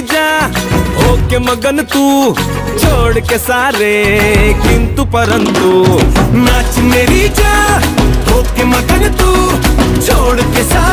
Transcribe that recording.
जा। ओके मगन तू, छोड़ के सारे, किंतु परंतु नाच मेरी जा। ओके मगन तू, छोड़ के सारे।